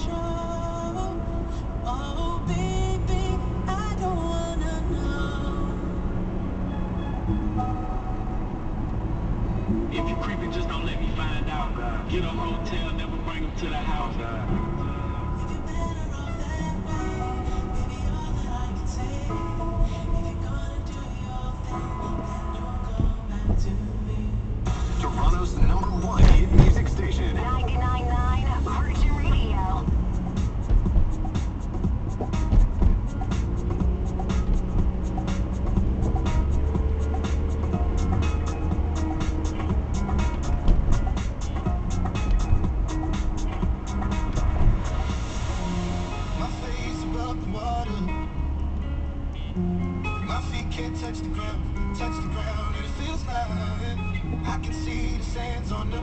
If you creeping, just don't let me find out. Get a hotel, never bring them to the house. My feet can't touch the ground, touch the ground, and it feels like I can see the sands on the